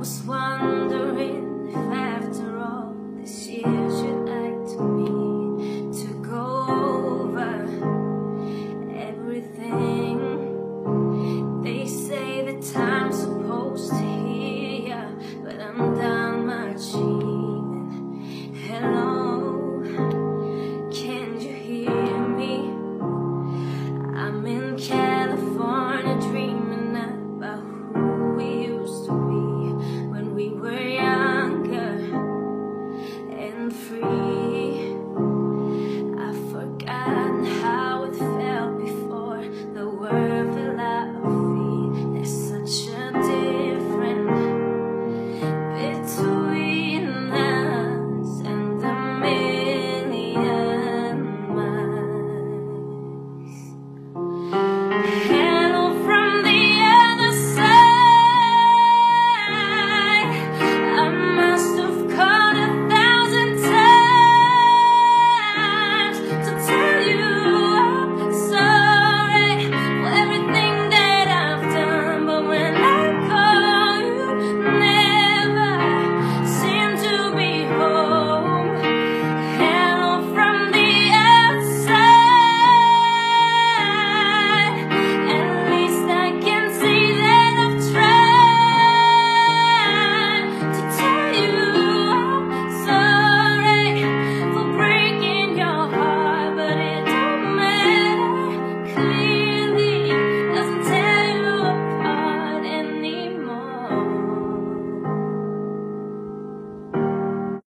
was one.